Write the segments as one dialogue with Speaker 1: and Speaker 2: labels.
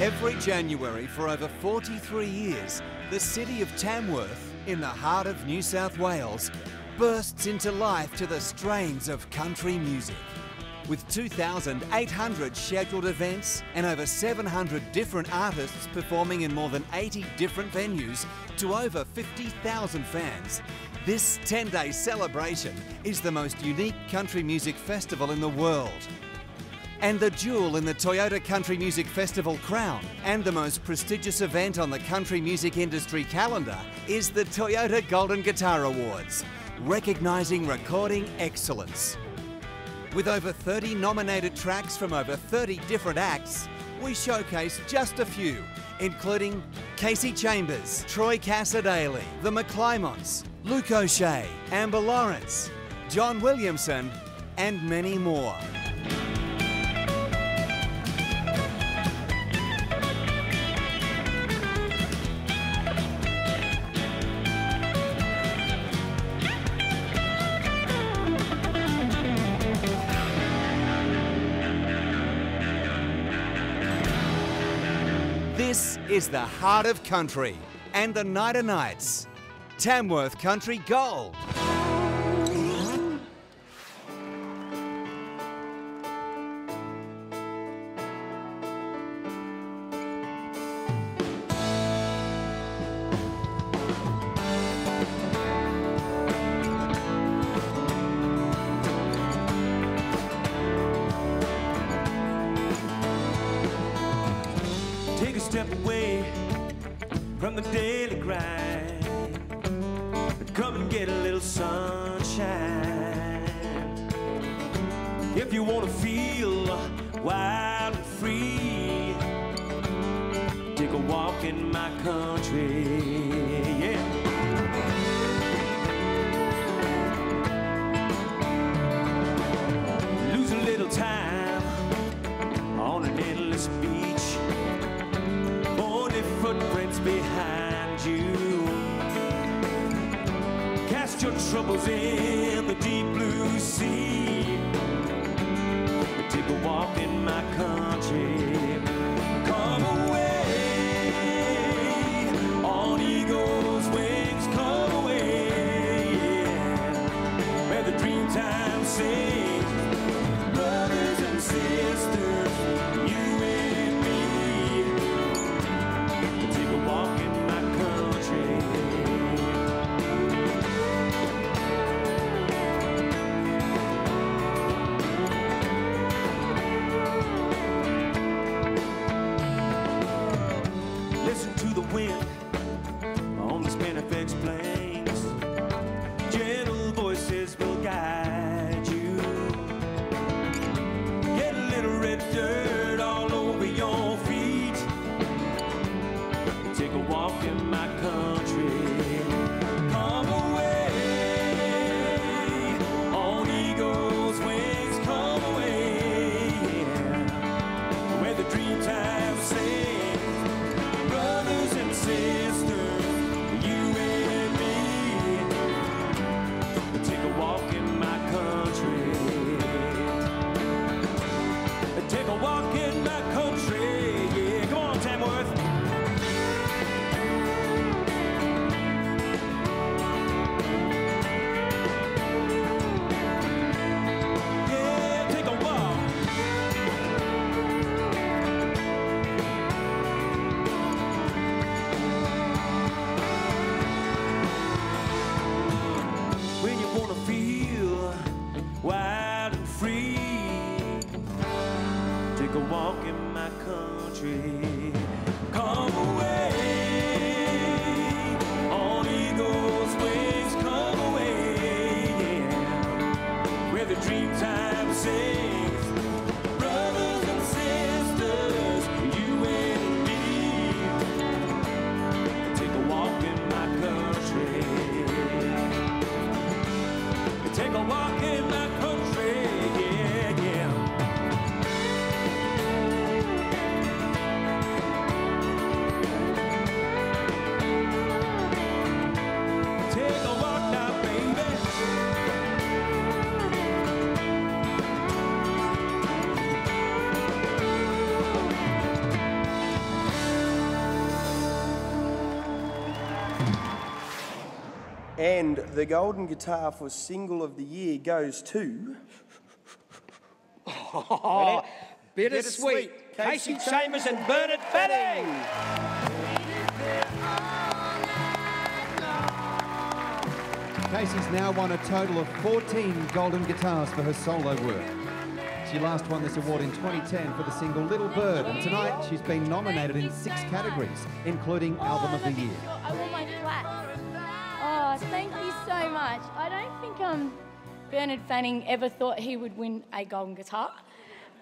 Speaker 1: Every January for over 43 years, the city of Tamworth, in the heart of New South Wales, bursts into life to the strains of country music. With 2,800 scheduled events and over 700 different artists performing in more than 80 different venues to over 50,000 fans, this 10 day celebration is the most unique country music festival in the world and the jewel in the Toyota Country Music Festival crown and the most prestigious event on the country music industry calendar is the Toyota Golden Guitar Awards, recognising recording excellence. With over 30 nominated tracks from over 30 different acts, we showcase just a few, including Kasey Chambers, Troy Cassar-Daley, The McClymonts, Luke O'Shea, Amber Lawrence, John Williamson, and many more. Is the heart of country and the night of nights. Tamworth Country Gold.
Speaker 2: Walk in my country. And the
Speaker 3: golden guitar for single of the year goes to.
Speaker 4: Oh, bittersweet. Kasey Chambers and Bernard Fanning.
Speaker 5: Kasey's now won a total of 14 golden guitars for her solo work. She last won this award in 2010 for the single Little Bird, and tonight she's been nominated in six categories, including Album of the Year.
Speaker 6: Oh, thank you so much. I don't think um, Bernard Fanning ever thought he would win a golden guitar,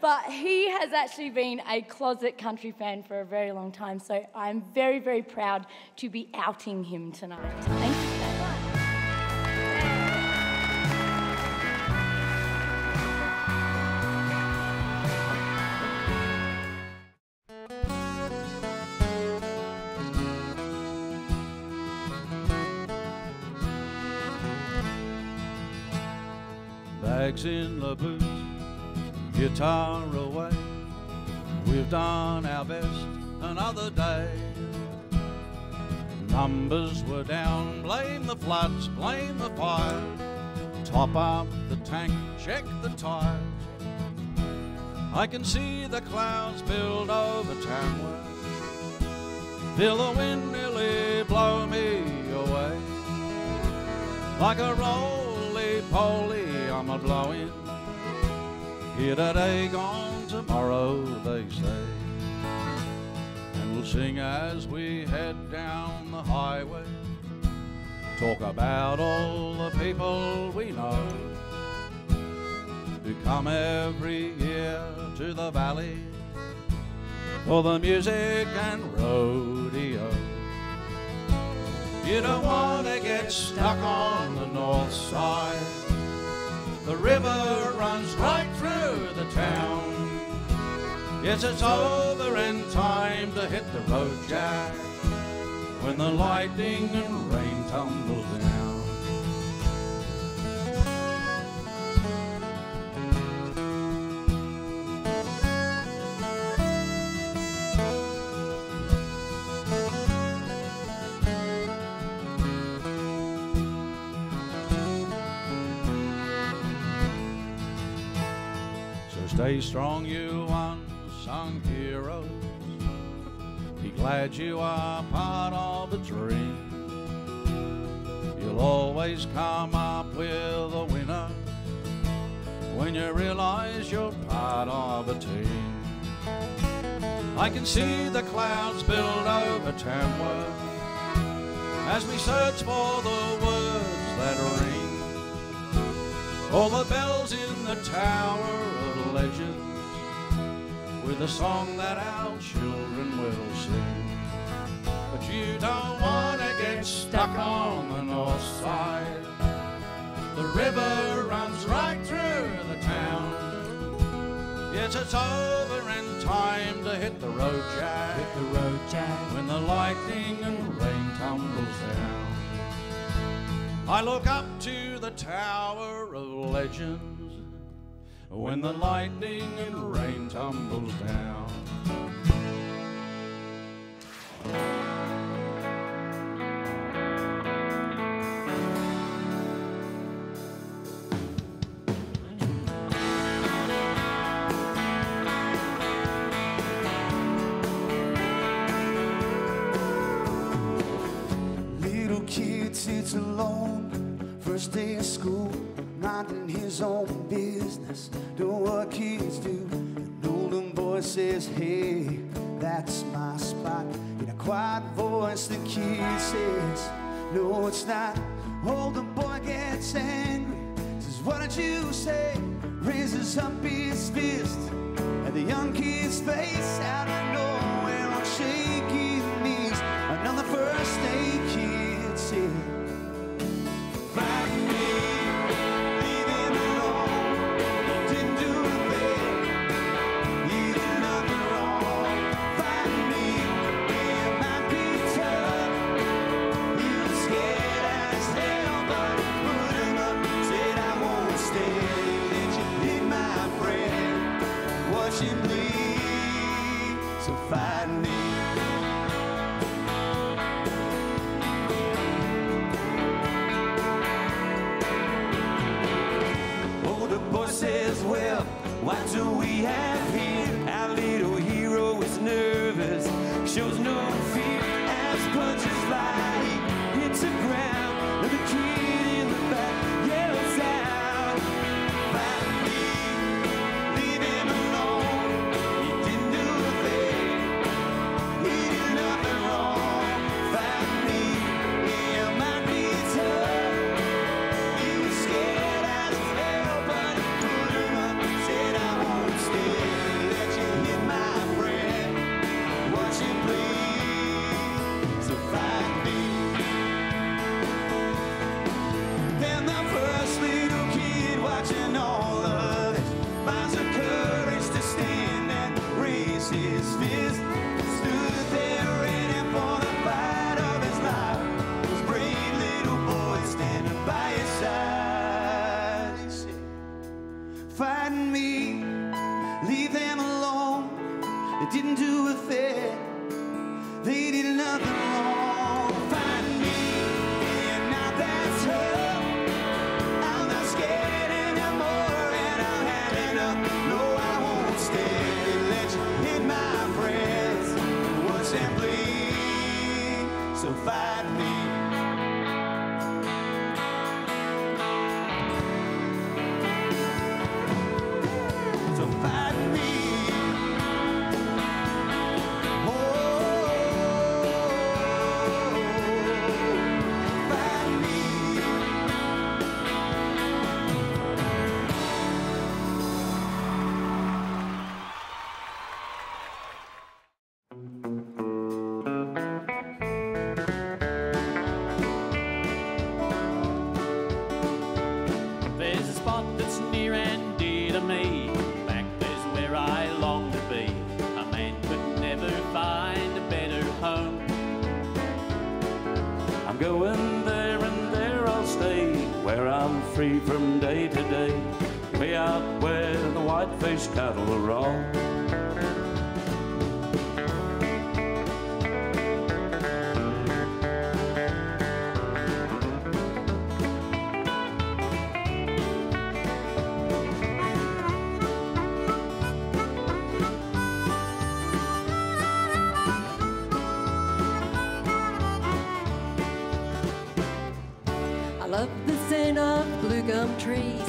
Speaker 6: but he has actually been a closet country fan for a very long time, so I'm very, very proud to be outing him tonight. Thank
Speaker 7: In the boot, guitar away. We've done our best another day. Numbers were down, blame the floods, blame the fire. Top up the tank, check the tires. I can see the clouds build over Tamworth. Feel the wind nearly blow me away. Like a roly-poly, I'm a blowing. Here today, gone tomorrow, they say. And we'll sing as we head down the highway. Talk about all the people we know who come every year to the valley for the music and rodeo. You don't want to get stuck on the north side. The river runs right through the town. Yes, it's over and time to hit the road, Jack. When the lightning and rain tumbles down. Stay strong, you unsung heroes. Be glad you are part of a dream. You'll always come up with a winner when you realize you're part of a team. I can see the clouds build over Tamworth as we search for the words that ring. All the bells in the Tower of Legends with a song that our children will sing. But you don't want to get stuck on the north side. The river runs right through the town. Yes, it's over and time to hit the road, Jack. Hit the road, Jack. When the lightning and rain tumbles down. I look up to the Tower of Legends when the lightning and rain tumbles down.
Speaker 8: fighting me. Leave them alone. They didn't do a thing. They did nothing wrong.
Speaker 2: tree.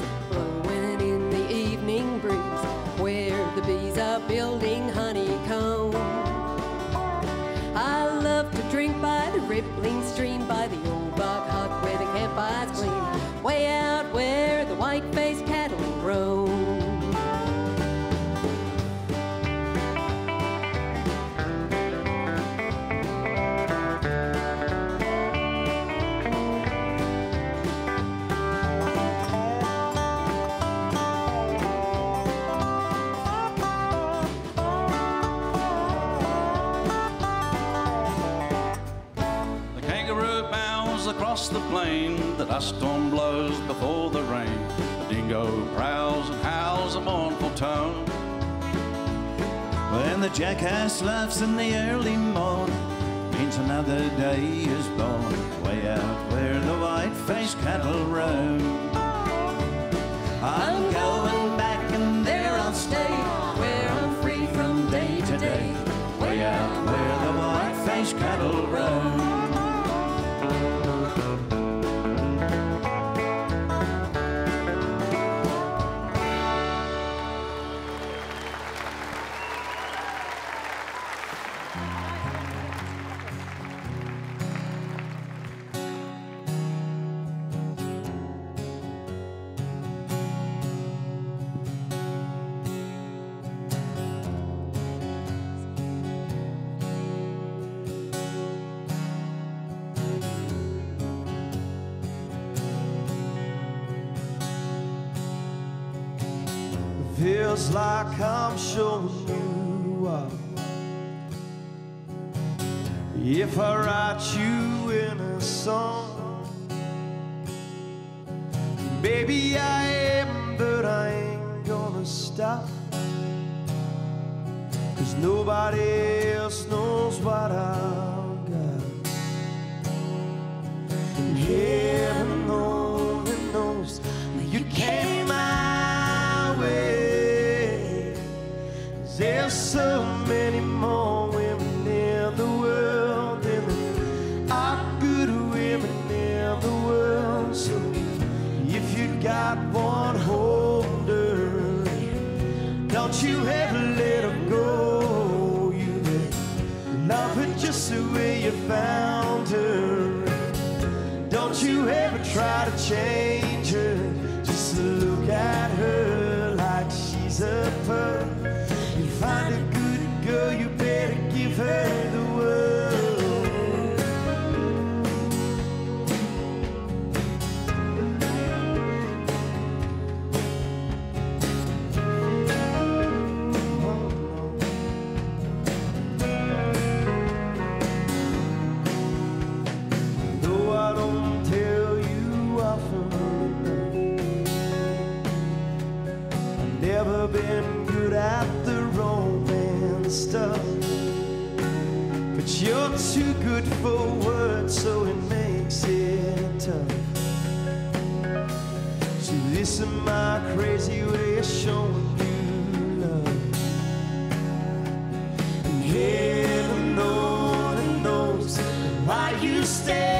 Speaker 2: A
Speaker 7: storm blows before the rain. A dingo prowls and howls a mournful tone.
Speaker 8: When the jackass laughs in the early morn, means another day is born. Way out where the white-faced cattle roam.
Speaker 9: got one holder. Don't you ever let her go. You love her just the way you found her. Don't you ever try to change her. Just look at her like she's a You're too good for words, so it makes it tough. So listen, my crazy way of showing you love. And heaven only knows why you stay.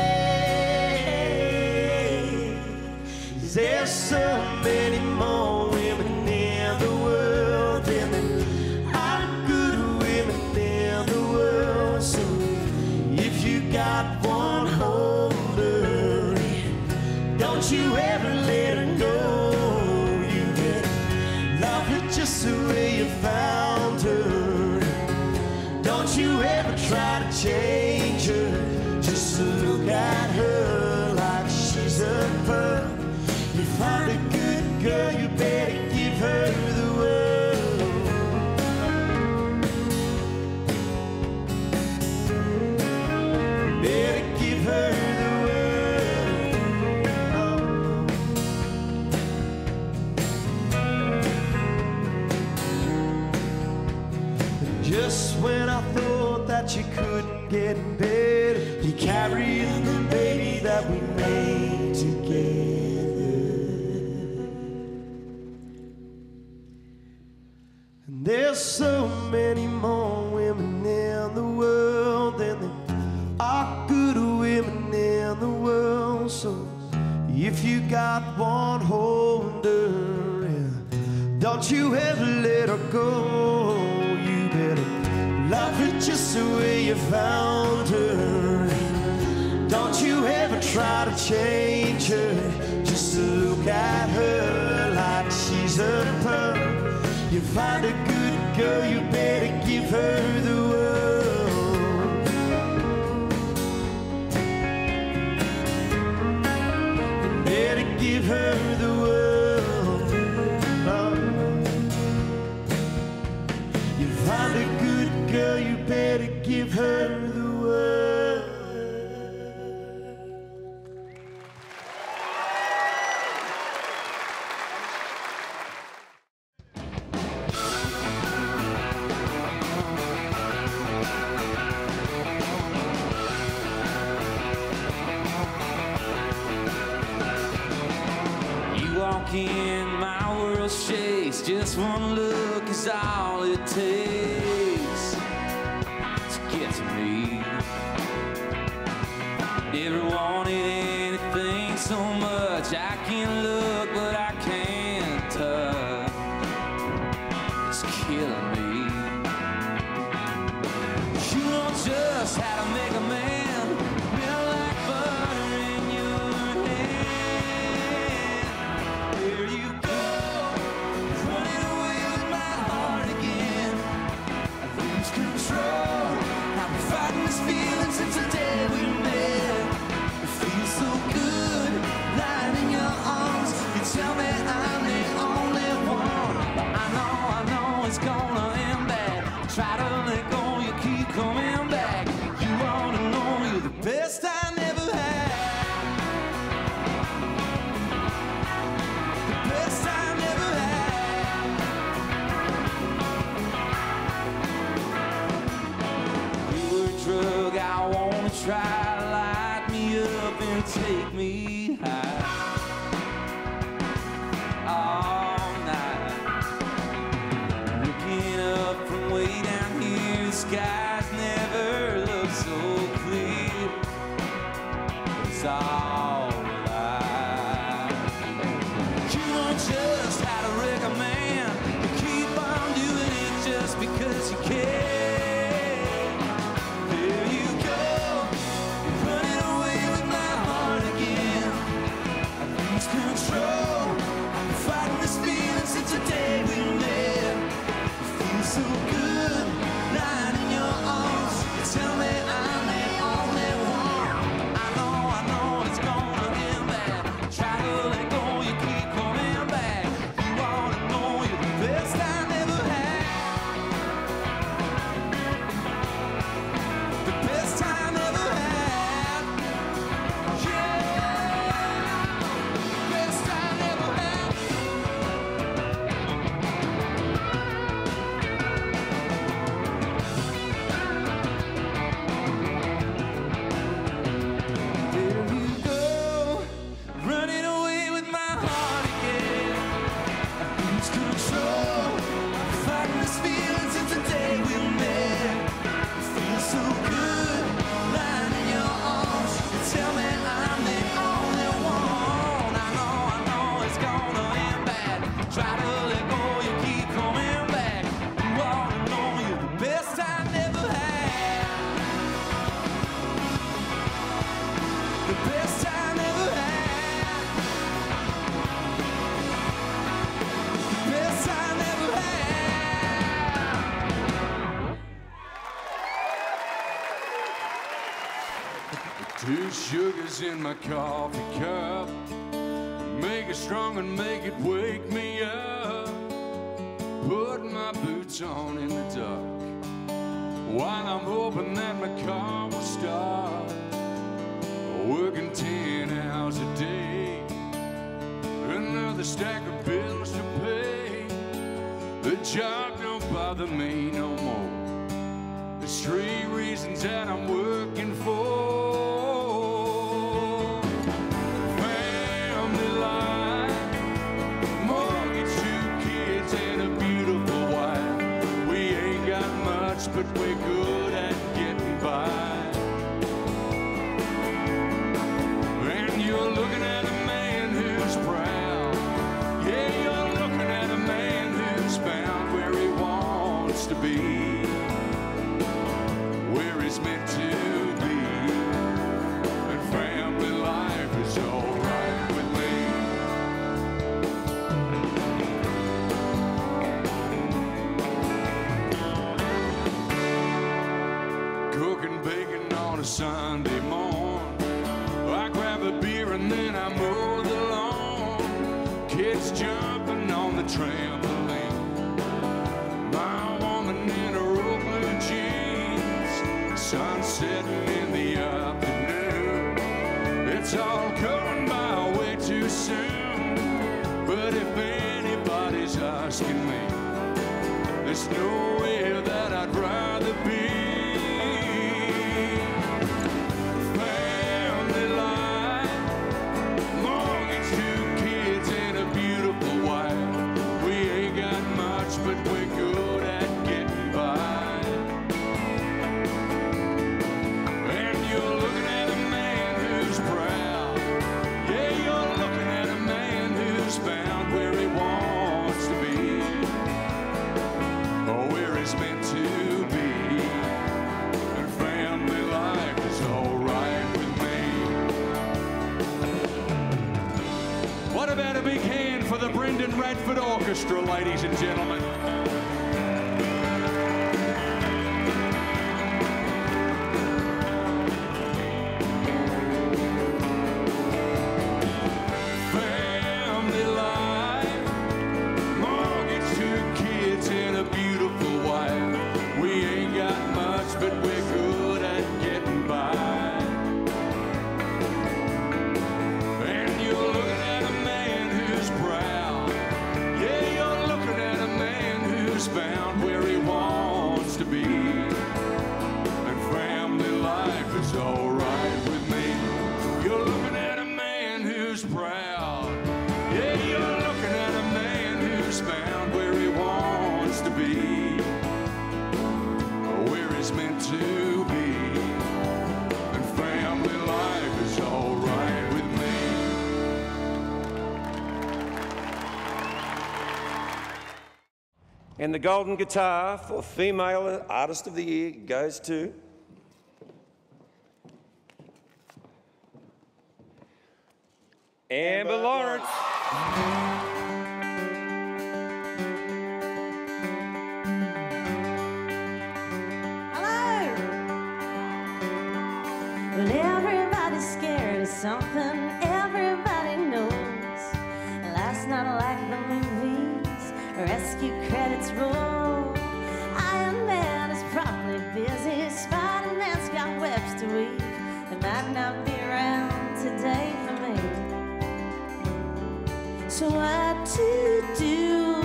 Speaker 9: change her. Just to look at her like she's a pearl. You find a good girl, you better give her the world. You better give her.
Speaker 10: control. I've been fighting these feelings since in my
Speaker 11: coffee cup. Make it strong and make it wake me up. Put my boots on in the dark while I'm hoping that my car. there's no And the
Speaker 4: golden guitar for Female Artist of the Year goes to Amber,
Speaker 12: Amber Lawrence. of something everybody knows. Last night, like the movies, rescue. So what to do.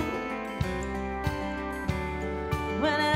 Speaker 12: When I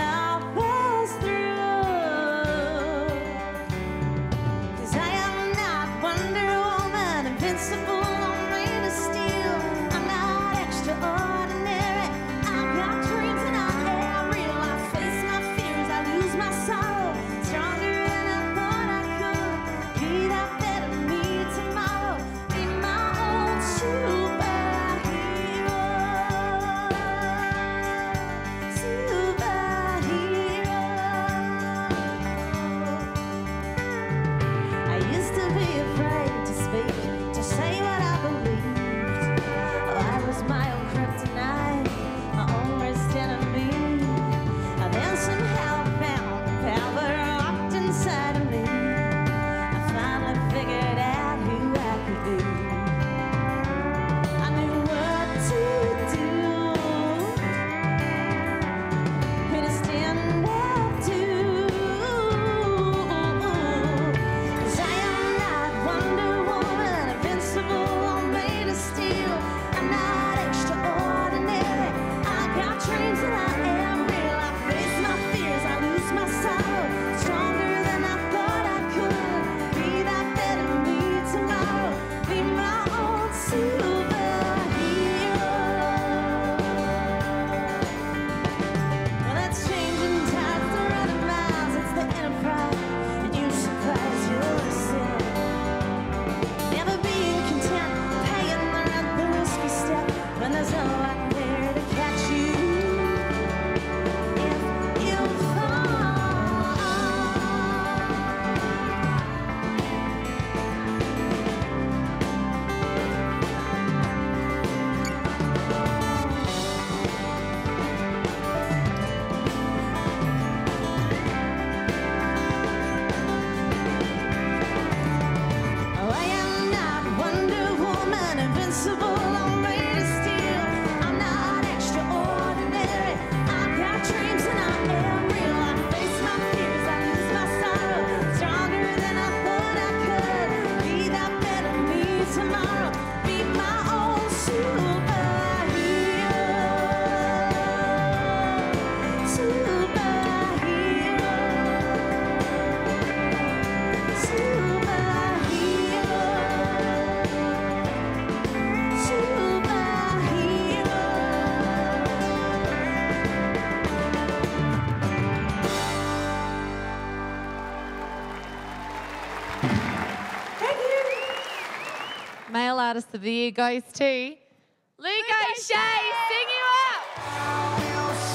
Speaker 12: of
Speaker 13: the Year goes to Luke O'Shea. Sing you up!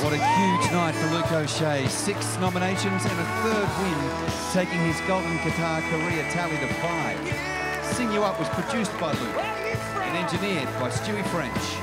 Speaker 5: What a huge night for Luke O'Shea. Six nominations and a third win, taking his golden guitar career tally to five. Sing You Up was produced by Luke and engineered by Stuie French.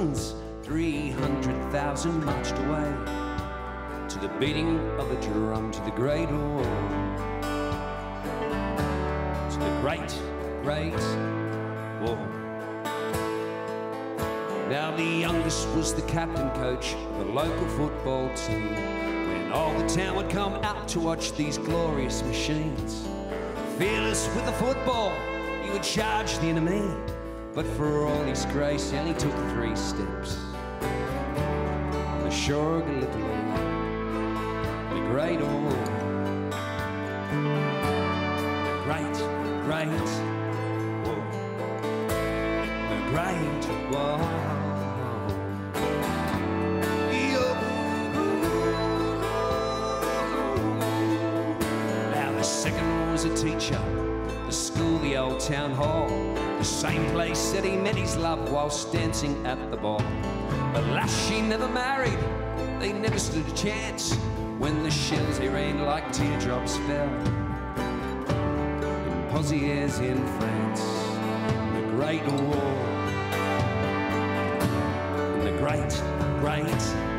Speaker 10: Sons? 300,000 marched away to the beating of a drum to the great war. To the great, great war. Now the youngest was the captain coach of the local football team. When all the town would come out to watch these glorious machines. Fearless with the football, he would charge the enemy. But for all his grace, he only took three steps. The shore Gallipoli, the great war. Great, great war. The great war. Now the second was a teacher, the school, the old town hall, the same place that he met his love whilst dancing at the ball. Alas, she never married, they never stood a chance when the shells they rained like teardrops fell. In Pozieres in France, the Great War, the Great, Great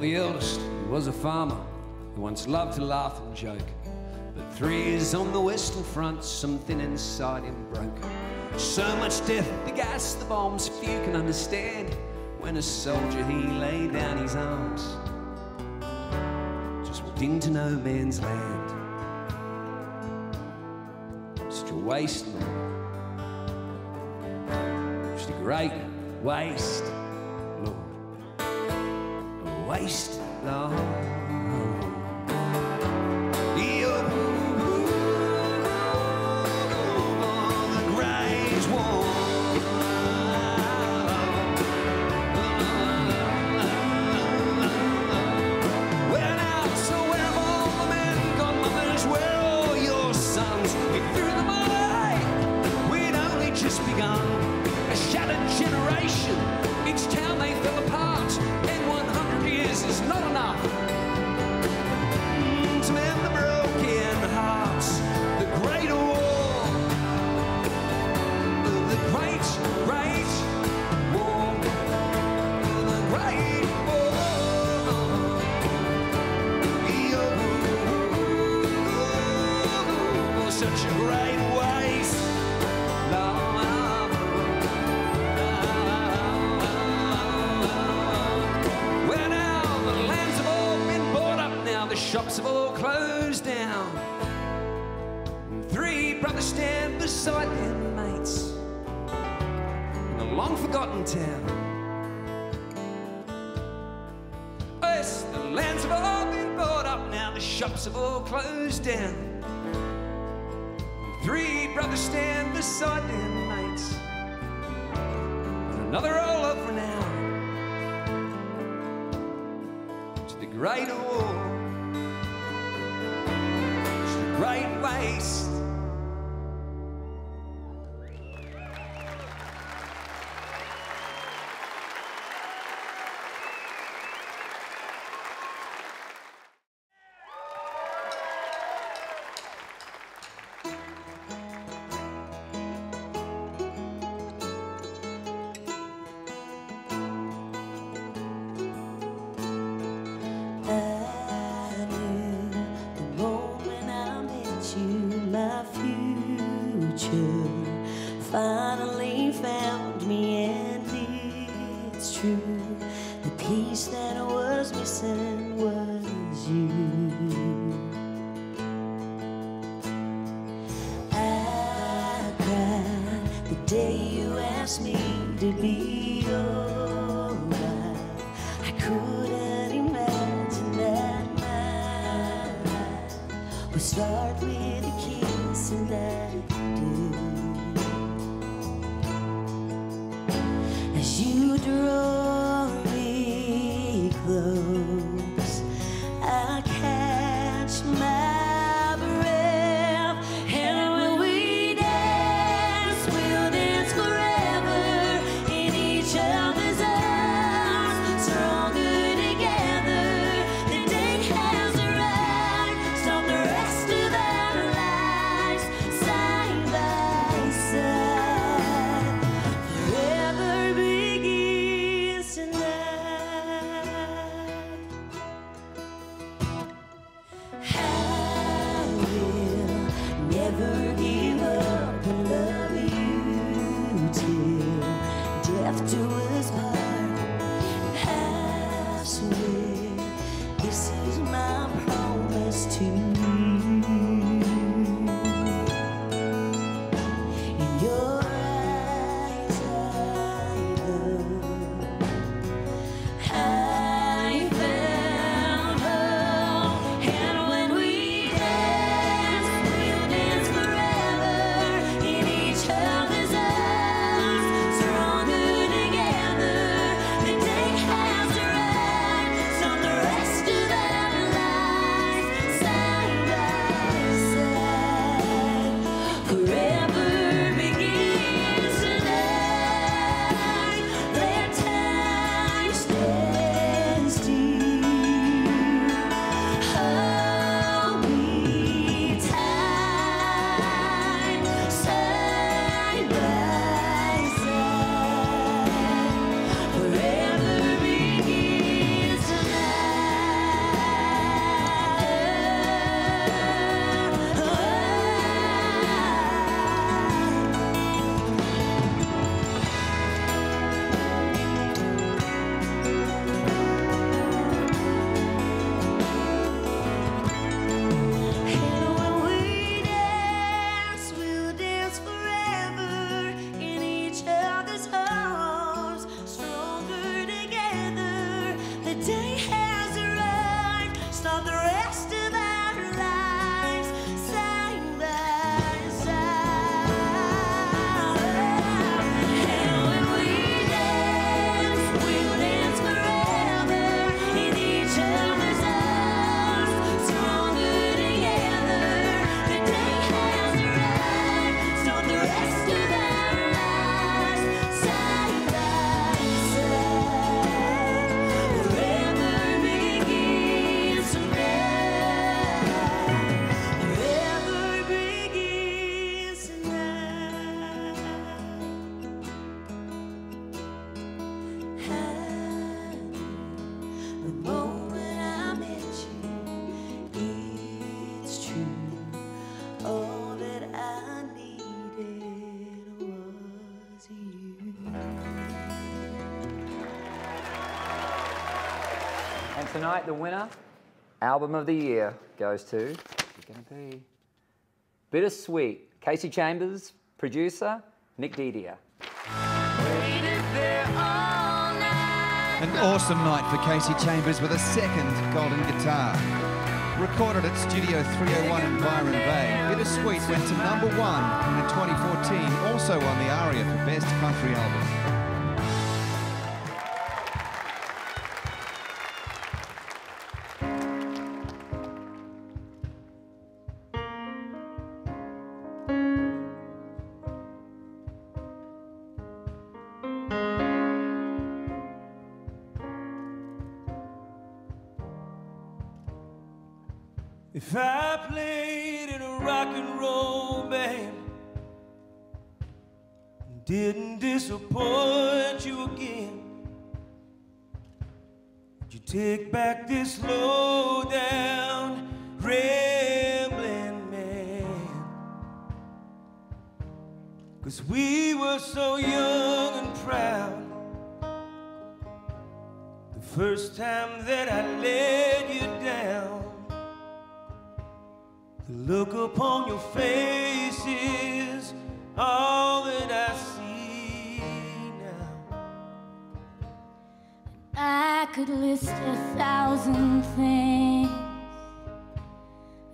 Speaker 10: The eldest was a farmer who once loved to laugh and joke. But three years on the Western Front, something inside him broke. So much death, the gas, the bombs, few can understand. When a soldier he laid down his arms, just walked into no man's land. Just a waste, just a great waste, shops have all closed down. Three brothers stand beside their mates in a long forgotten town. Yes, the lands have all been bought up. Now the shops have all closed down understand the sudden nights. But another all up for now. To the great old, to the great waste.
Speaker 14: finally to tonight, the
Speaker 15: winner, album of the year, goes to, going to be Bittersweet, Kasey Chambers, producer, Nick Didia.
Speaker 5: An awesome night for Kasey Chambers with a second golden guitar. Recorded at Studio 301 in Byron Bay, Bittersweet went to number one in 2014, also won the ARIA for Best Country Album.
Speaker 3: Take back this low down, rambling man? Cause we were so young and proud. The first time that I laid you down, the look upon your face is all that I see
Speaker 6: I could list a thousand things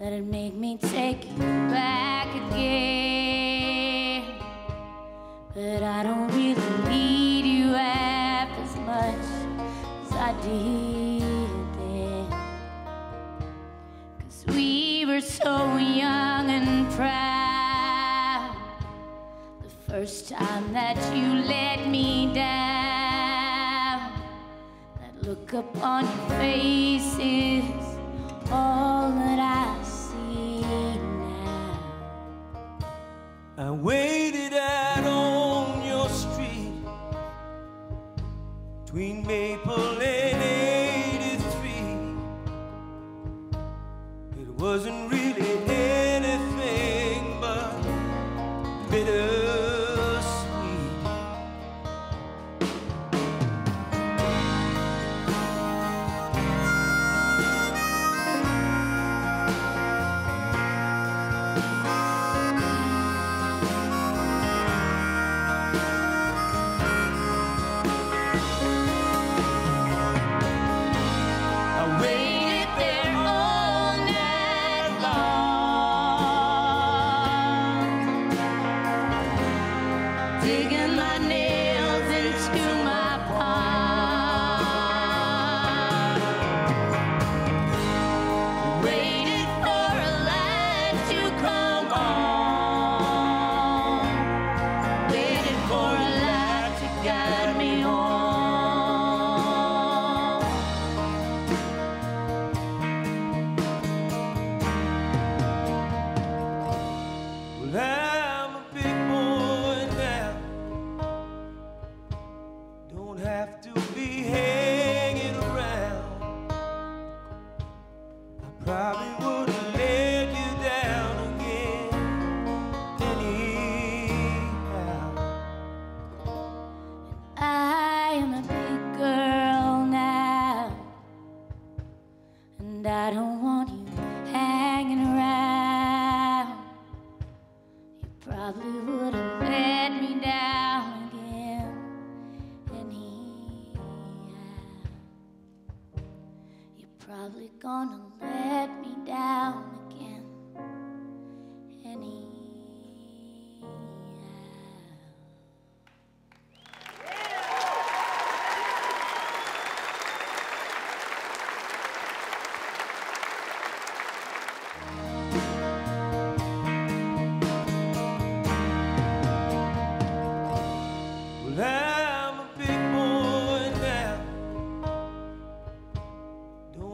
Speaker 6: that'd make me take you back again. But I don't really need you half as much as I did then. Cause we were so young and proud. The first time that you let me down. Look upon your faces, all that I see now.
Speaker 3: I waited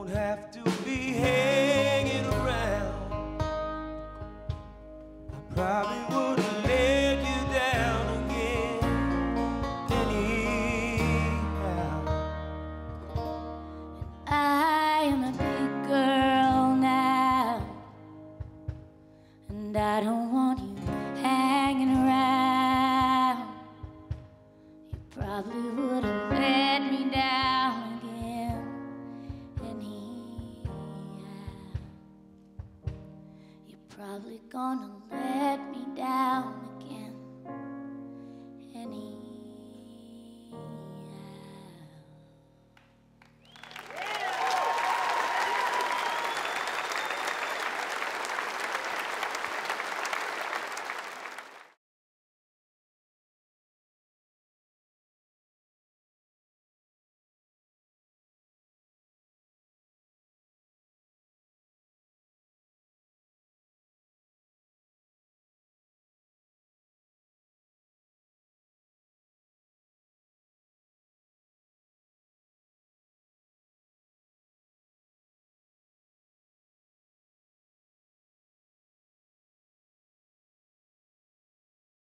Speaker 3: Don't have to be hanging